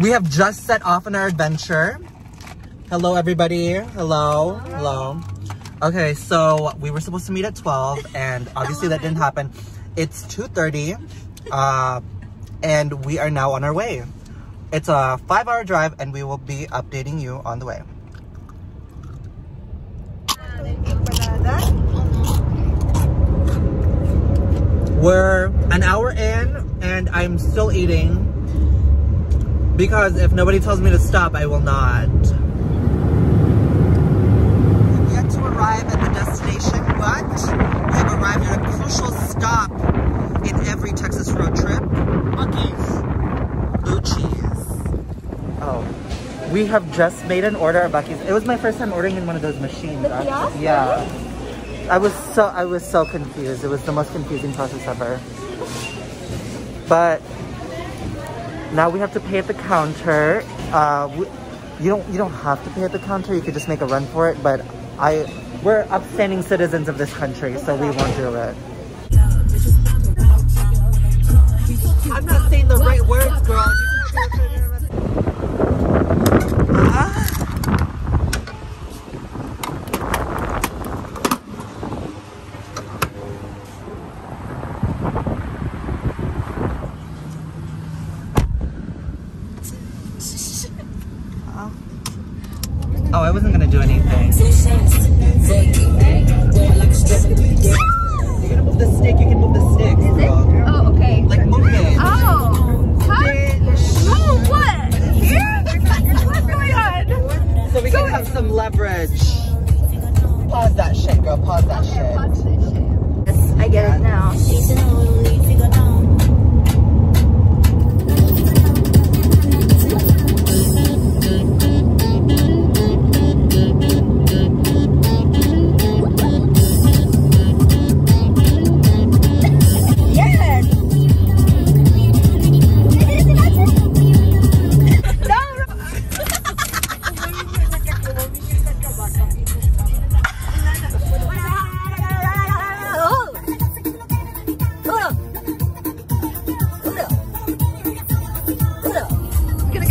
We have just set off on our adventure. Hello, everybody. Hello. Hello. Okay, so we were supposed to meet at 12, and obviously that didn't happen. It's 2.30, uh, and we are now on our way. It's a five-hour drive, and we will be updating you on the way. We're an hour in, and I'm still eating. Because if nobody tells me to stop, I will not. We've yet to arrive at the destination, but we have arrived at a crucial stop in every Texas road trip. Blue cheese. Oh. We have just made an order at Buc-ee's. It was my first time ordering in one of those machines. The kiosk? Yeah. I was so I was so confused. It was the most confusing process ever. But now we have to pay at the counter. Uh, we, you don't you don't have to pay at the counter. You could just make a run for it. But I we're upstanding citizens of this country, so we won't do it. I'm not saying the right words, girl.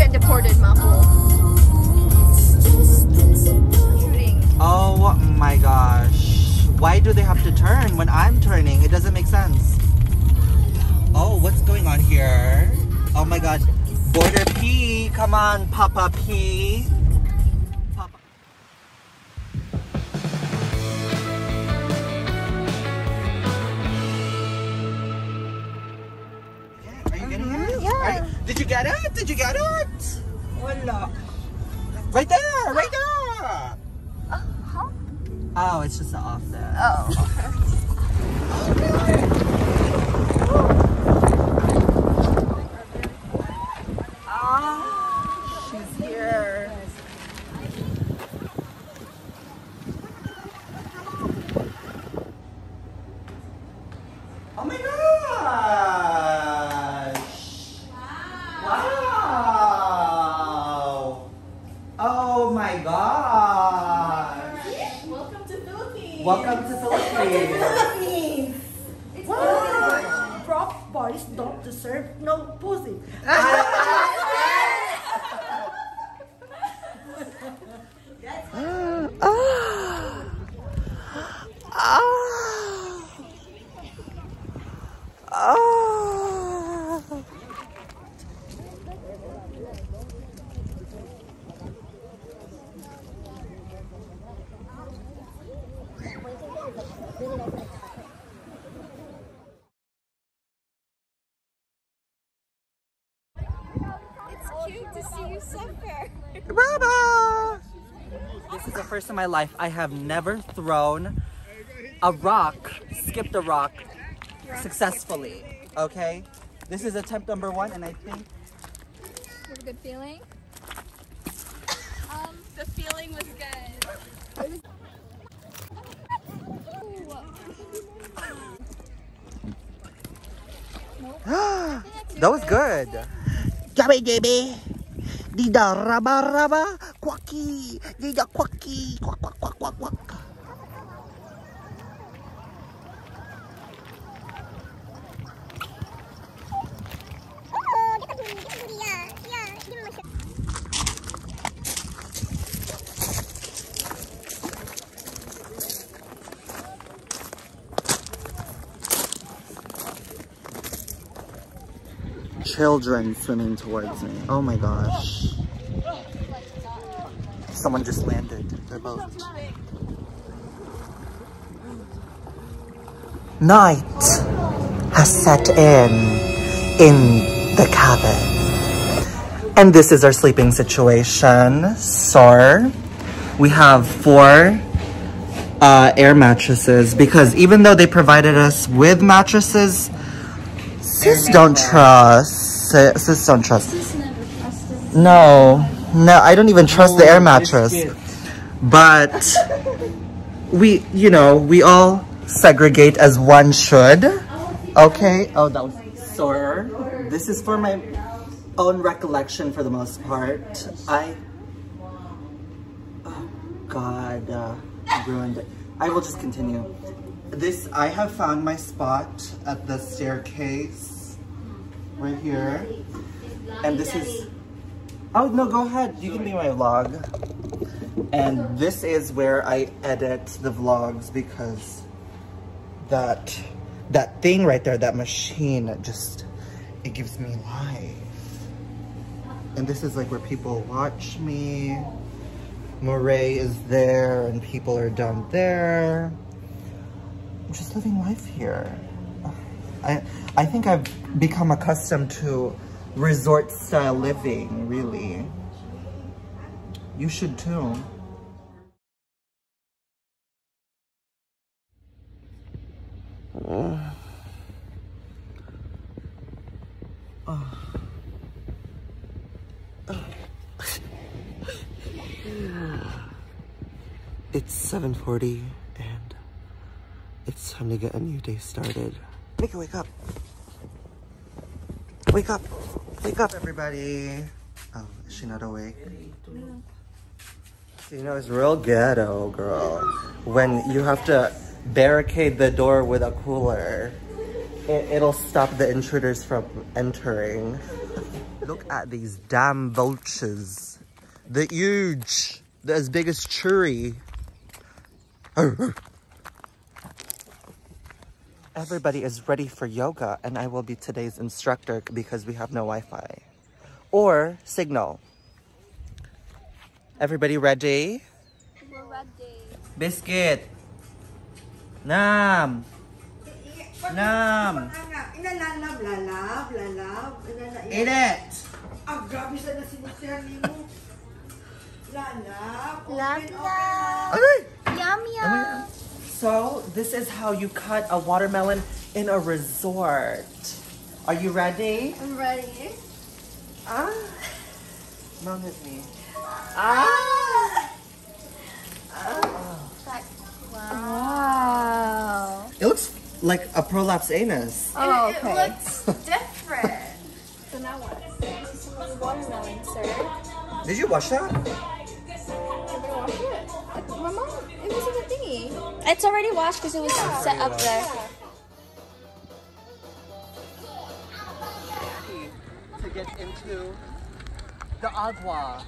Get deported. Shooting. Oh my gosh. Why do they have to turn when I'm turning? It doesn't make sense. Oh, what's going on here? Oh my god. Border P. Come on, Papa P. Papa. Yeah, Are you getting mm-hmm, it? yeah. Are you- did you get it? Did you get it? Right there, right there. Huh? Oh, it's just the off there. Oh. Ah, she's here. Oh my gosh! Wow! Oh my gosh! Welcome to Philippines. Welcome to Philippines. Philippines. Wow. Prop boys don't deserve no pussy. It's cute to see you suffer. Baba! This is the first in my life I have never thrown a rock, skipped a rock successfully. Okay? This is attempt number one, and I think You have a good feeling? Um, the feeling was good. that was good. Jabby jabby. Dida raba raba. Quacky. Dida quacky. Quack quack quack quack quack. Children swimming towards me. Oh my gosh. Someone just landed their boat. Night has set in in the cabin. And this is our sleeping situation. So, we have four uh, air mattresses because even though they provided us with mattresses, sis don't trust. Sis, sis don't trust. No, no, I don't even trust the air mattress. But we, you know, we all segregate as one should. Okay. Oh, that was sore. This is for my own recollection for the most part. I. Oh, God. Uh, ruined it. I will just continue. This, I have found my spot at the staircase right here. And this is, oh no, go ahead. You can be my vlog. And this is where I edit the vlogs because that, that thing right there, that machine, just, it gives me life. And this is like where people watch me. Moray is there and people are down there. I'm just living life here. I, I think I've become accustomed to resort style living, really. You should too. It's 7.40 and it's time to get a new day started. Mika, wake up. Wake up. Wake up, everybody. Oh, is she not awake? So, you know, it's real ghetto, girl. When you have to barricade the door with a cooler, it, it'll stop the intruders from entering. Look at these damn vultures. They're huge. They're as big as Churi. Everybody is ready for yoga and I will be today's instructor because we have no Wi-Fi. Or signal. Everybody ready? We're ready. Biscuit. Nam. Nam. Inalalab, lalab, lalab. Eat it. Ah, grabe sa nasinisihan ni mo. Lalab. Love, open, love. Okay. Yum, yum. So this is how you cut a watermelon in a resort. Are you ready? I'm ready. Ah. Mom hit me. Ah. Wow. It looks like a prolapse anus. Oh, It looks different. so now what? This is watermelon, sir. Did you wash that? It's already washed because it was set up there. To get into the agua.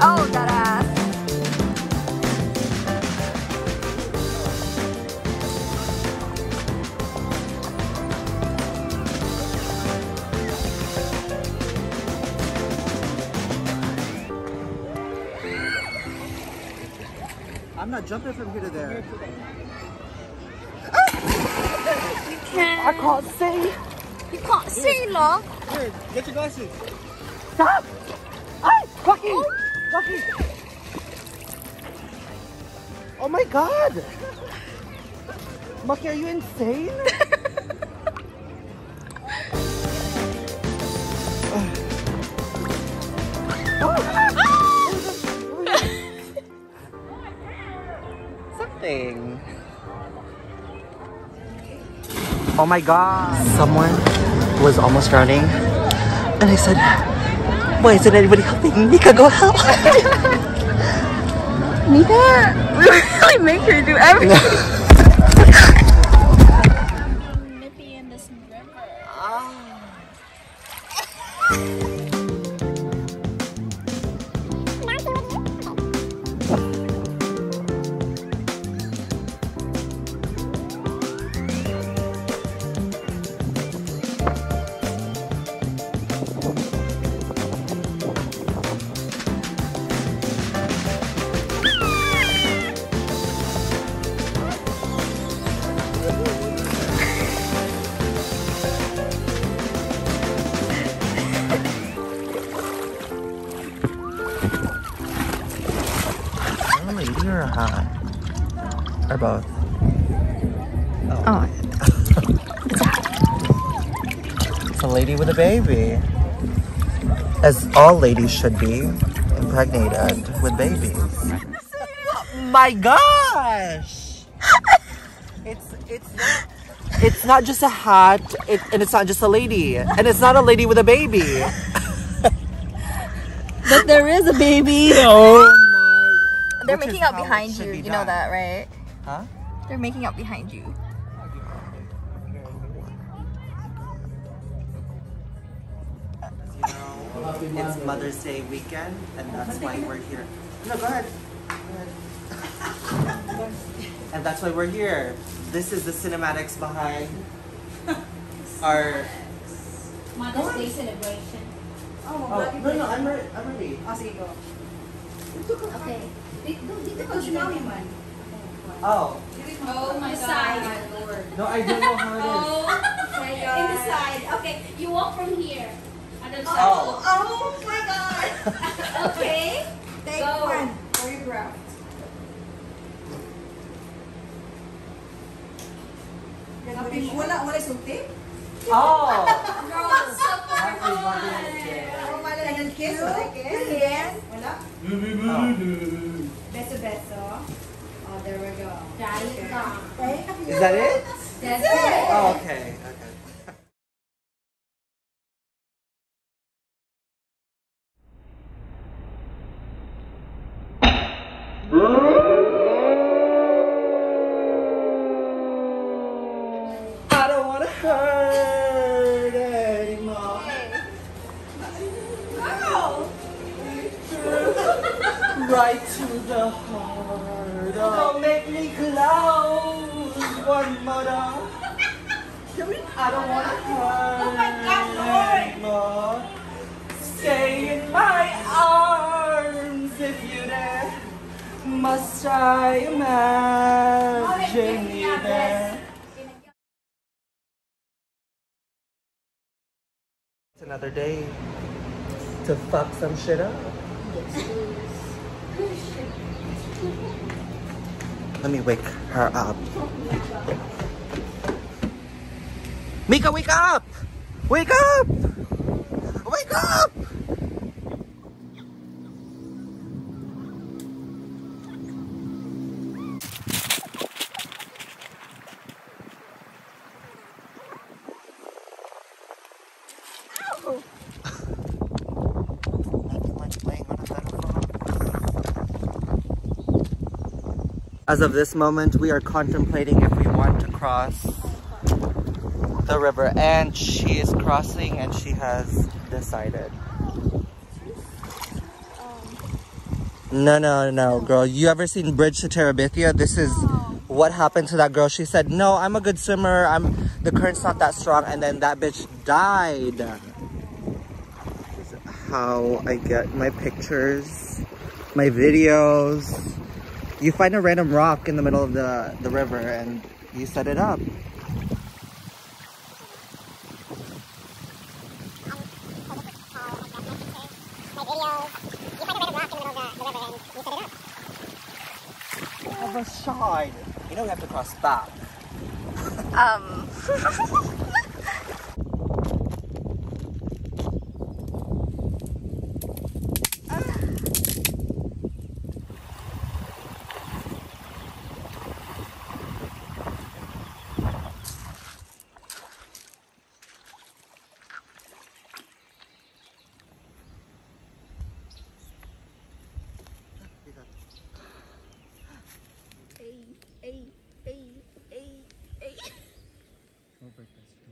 Oh, that ass. I'm not jumping from here to there. I can't see. You can't see, no? Here, get your glasses. Stop! Ay! Rocky! Oh. Rocky! Oh my god! Maki, are you insane? Oh my god. Someone was almost drowning. And I said, why isn't anybody helping? Nika, go help. Nika, we really make her do everything. Nippy in this river. Or with a baby. As all ladies should be, impregnated with babies. My gosh! It's it's it's not just a hat, it, and it's not just a lady, and it's not a lady with a baby. But there is a baby. Oh my! They're Which making out behind you. be You know that, right? Huh? They're making out behind you. It's Mother's Day weekend, and that's why we're here. No, go ahead. And that's why we're here. This is the cinematics behind our. Mother's Day celebration. Oh, no, no, I'm ready. I'm ready. Ah, sige, go. Okay. Dito, dito ka tsunami man. Oh, Oh my God. no, I don't know how it is. Oh my God. In the side. Okay, you walk from here. Other side. Oh. Oh my God! Okay. Take Go. one. Choreographed. Happy, wala, wala sulti? Oh! Girl, so Happy Mother's Day. Oh, wala ng kiss, wala kiss? Yes. Wala? Oh. Beso-beso. Oh, there we go. Dahil ka. Thank you. Is that it? That's it. Oh, okay. Right to the heart. Don't oh. make me close one more time. I don't want to oh hurt anymore. Stay in my arms if you dare. Must I imagine you there? It's another day to fuck some shit up. Let me wake her up. Mika, wake up! Wake up! Wake up! As of this moment, we are contemplating if we want to cross the river, and she is crossing and she has decided. No, no, no, girl. You ever seen Bridge to Terabithia? This is what happened to that girl. She said, "No, I'm a good swimmer. I'm the current's not that strong," and then that bitch died. How I get my pictures, my videos. You find a random rock in the middle of the the river, and you set it up. Other side. You know we have to cross back. Um.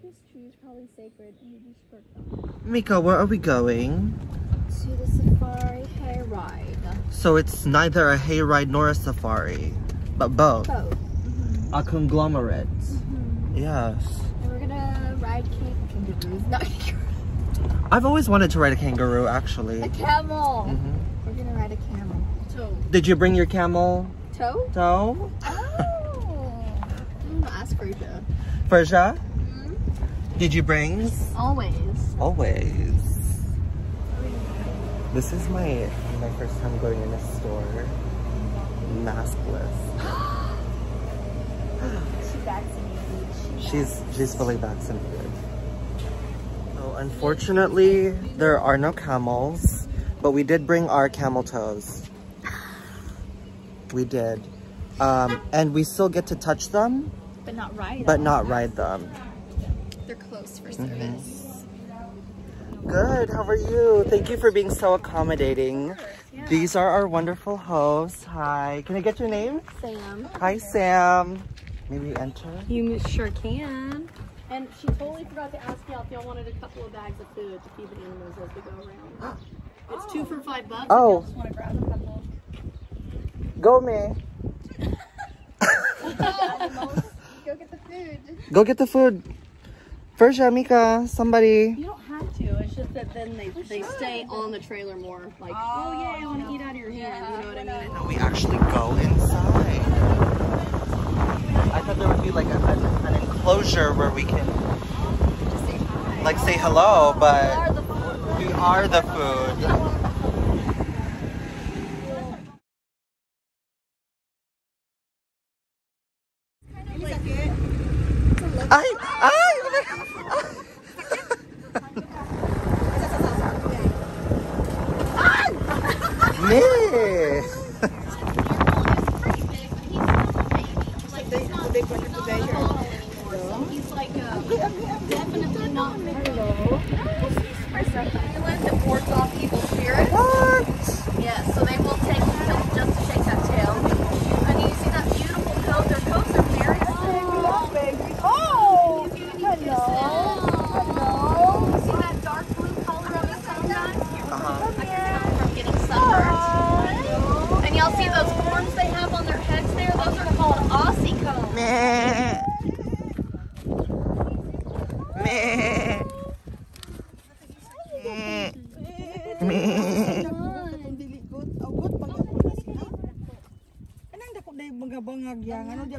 This tree is probably sacred and you just forgot. Mika, where are we going? To the safari hayride. So it's neither a hayride nor a safari, but both. Both. A conglomerate. Yes. And we're gonna ride can- kangaroos. I've always wanted to ride a kangaroo, actually. a camel. Mhm. We're gonna ride a camel. Toe. Did you bring your camel Toe? toe? Oh. I'm gonna ask Frisia. Persia? Did you bring? Always. Always. This is my my first time going in a store maskless. She vaccinated. She's she's fully vaccinated. So unfortunately, there are no camels, but we did bring our camel toes. We did. Um, and we still get to touch them, But not right. but not ride them. They're closed for service. Mm-hmm. Good, how are you? Thank you for being so accommodating. Yeah. These are our wonderful hosts. Hi, can I get your name? Sam. Hi, Sam. Maybe enter. You sure can. And she totally forgot to ask y'all if y'all wanted a couple of bags of food to feed the animals as we go around. It's two for five bucks. Oh. Just want to grab a couple. Go, me. Go get the food. Go get the food. First, Mika, somebody. You don't have to. It's just that then they, they stay on the trailer more. Like, oh, oh yeah, I want to eat out of your hand. You know what I mean? No, we actually go inside. I thought there would be like a, an, an enclosure where we can like say hello, but we are the food.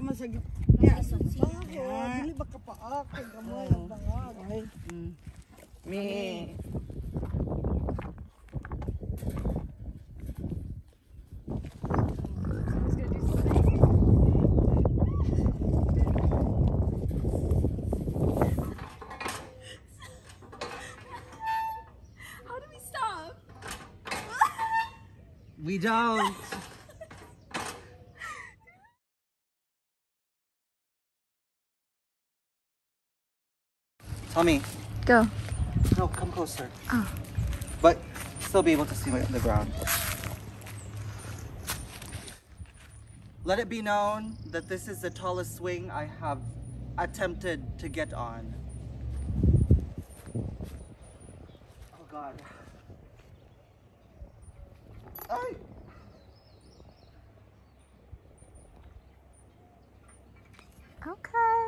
mas é aqui Tommy, Go. no, come closer. Oh. But still be able to see the ground. Let it be known that this is the tallest swing I have attempted to get on. Oh God. Ay! Okay.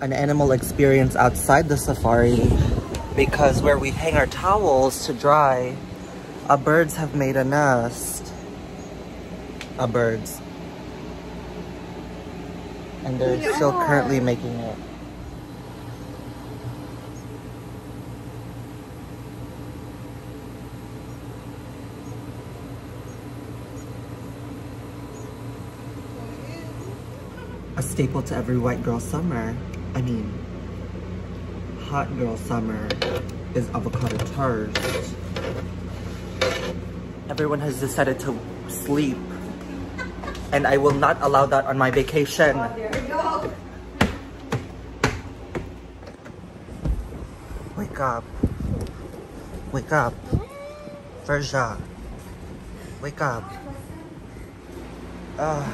An animal experience outside the safari because where we hang our towels to dry, uh, birds have made a nest. Uh, birds. And they're still currently making it. Staple to every white girl summer, I mean, hot girl summer, is avocado toast. Everyone has decided to sleep, and I will not allow that on my vacation. Wake up. Wake up. Verja. Wake up. Ah.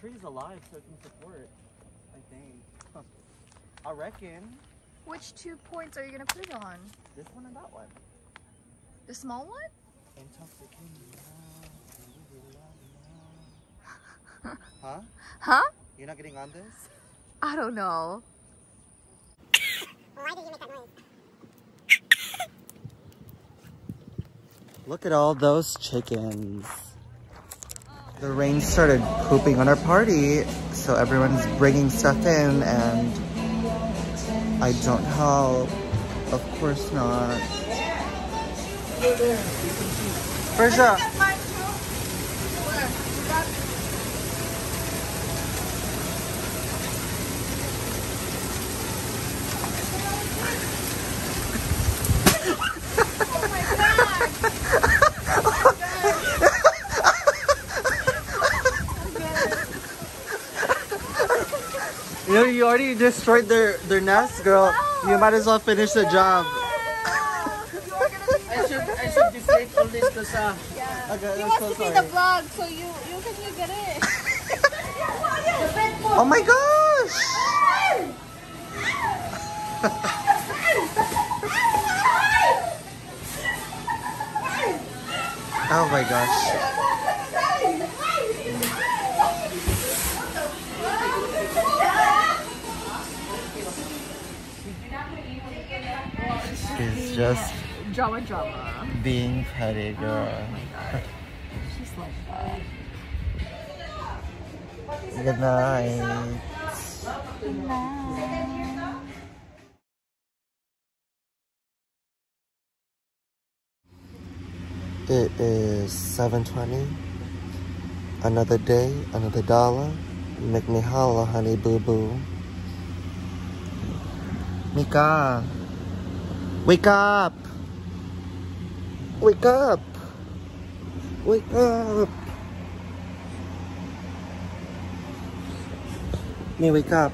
Tree's alive, so it can support. I think. I reckon Which two points are you gonna put it on? this one and that one. The small one? Huh? Huh? You're not getting on this? I don't know. Why did you make that noise? Look at all those chickens. The rain started pooping on our party, so everyone's bringing stuff in and I don't help. Of course not. Persia! You know, you already destroyed their, their nest, girl. You might as well finish the job. I should I should deflate all this because uh, Okay, He wants so to be the vlog, so you you can you get it. Oh my gosh! oh my gosh. Just Drama, drama. being petty, oh girl. Oh my god, She's like that. Good night. It is 7.20. Another day, another dollar. Make me holla, honey boo boo. Mika. Wake up! Wake up! Wake up! Me, wake up.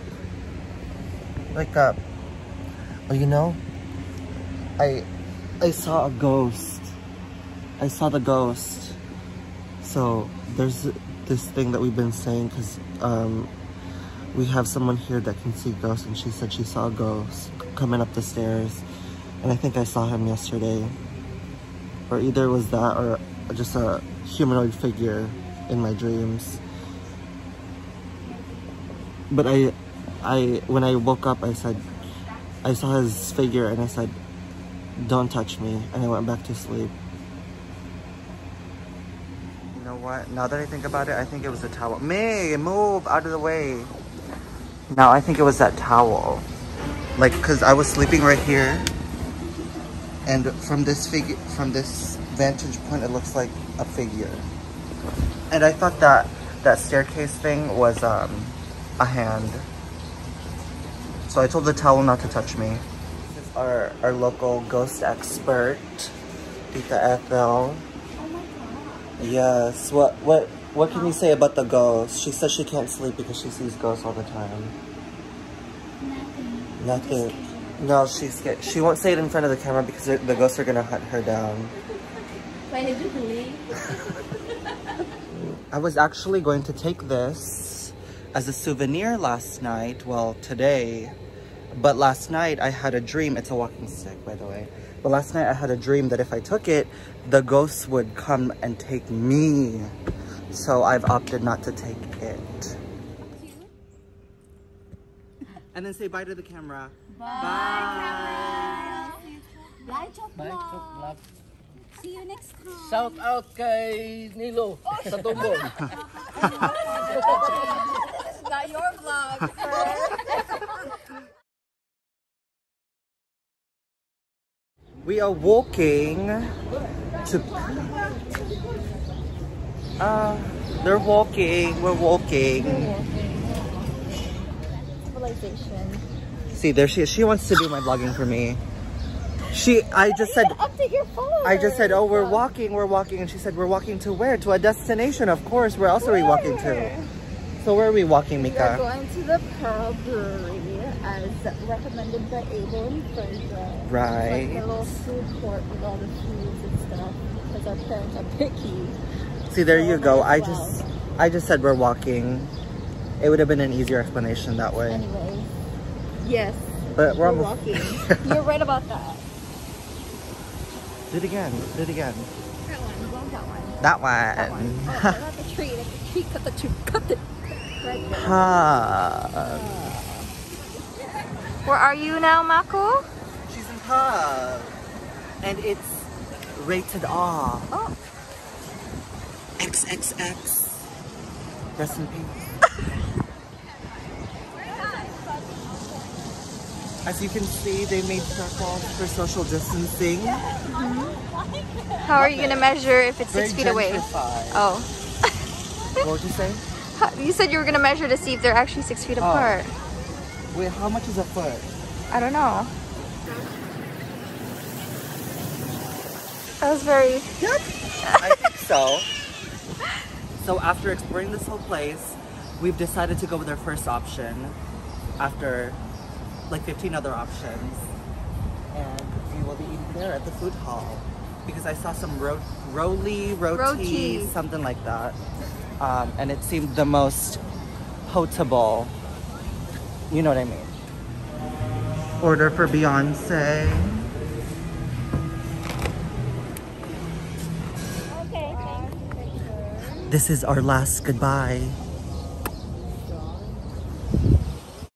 Wake up. Oh, you know, I, I saw a ghost. I saw the ghost. So there's this thing that we've been saying because um, we have someone here that can see ghosts, and she said she saw a ghost coming up the stairs, and I think I saw him yesterday, or either it was that or just a humanoid figure in my dreams but I, I when I woke up, I said, I saw his figure and I said, "Don't touch me," and I went back to sleep. You know what? Now that I think about it, I think it was a towel. May move out of the way. Now I think it was that towel, like because I was sleeping right here, and from this figure, from this vantage point, it looks like a figure. And I thought that that staircase thing was um a hand. So I told the towel not to touch me. This is our, our local ghost expert, Tita Ethel. Yes, what what what can you say about the ghost? She says she can't sleep because she sees ghosts all the time. Nothing. Nothing. No, she's scared. She won't say it in front of the camera because the ghosts are gonna hunt her down. Why did you believe? I was actually going to take this as a souvenir last night, well, today. But last night I had a dream, it's a walking stick, by the way. But last night I had a dream that if I took it, the ghosts would come and take me. So I've opted not to take it. And then say bye to the camera. Bye. Bye, Chok bye, Vlog. Chok Vlog. See you next time. Shout out kay Nilo sa Tumbong. This is not your vlog. We are walking to. Uh, they're walking. We're walking. Civilization. See, there she is. She wants to do my vlogging for me. She, I just said, Update your phone. I just said, oh, we're walking, we're walking, and she said, we're walking to where? To a destination, of course. Where else are we walking to? So where are we walking, Mika? We're going to the Pearl Brewery as recommended by Abel and Fraser. Right. Like a little food court with all the foods and stuff because our parents are picky. See, there you go. I just, I just said we're walking. It would have been an easier explanation that way. Anyway, yes, But we're we're walking. You're right about that. Do it again. Do it again. That one, well, that one. That That one. one. Oh, not the tree. Like the tree, cut the tree, cut the. Right there. Ha. Where are you now, Mako? She's in pub. And it's rated R. Oh. XXX. Rest in peace. As you can see, they made circles for social distancing. Mm-hmm. How are you gonna measure if it's six feet away? Oh, What would you say? You said you were gonna measure to see if they're actually six feet Oh. apart. Wait, how much is a foot? I don't know. That was very. Yep. I think so. So after exploring this whole place, we've decided to go with our first option after like 15 other options. And we will be eating there at the food hall. Because I saw some ro- roly, roti, Roti. something like that. Um, and it seemed the most potable. You know what I mean. Order for Beyonce. This is our last goodbye.